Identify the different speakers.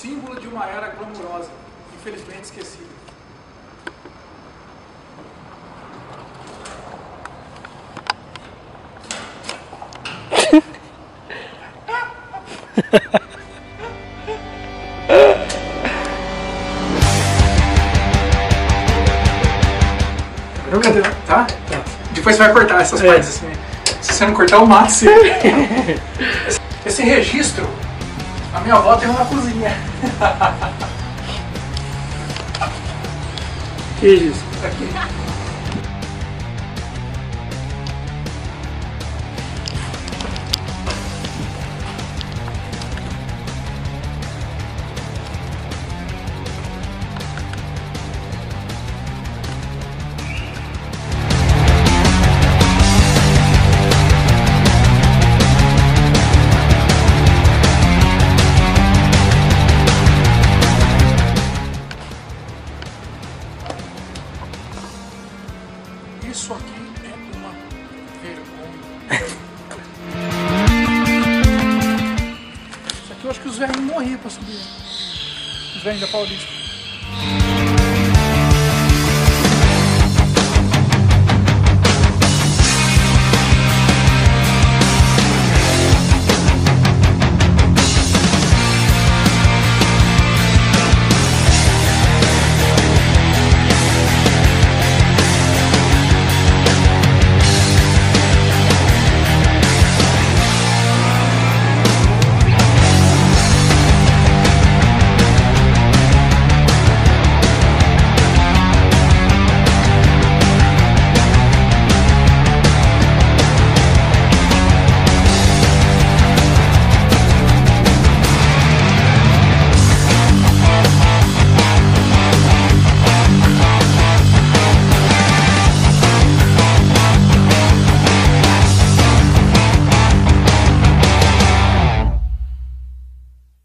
Speaker 1: símbolo de uma era glamurosa, infelizmente esquecida. Cadê? Tá? Depois você vai cortar essas
Speaker 2: É.
Speaker 1: partes assim. Se você não cortar, eu mato você. Esse registro, a minha avó tem uma cozinha.
Speaker 2: Que isso?
Speaker 1: Aqui. Isso aqui é uma vergonha. Isso aqui eu acho que os velhos morriam pra subir. Os velhos da Paulista.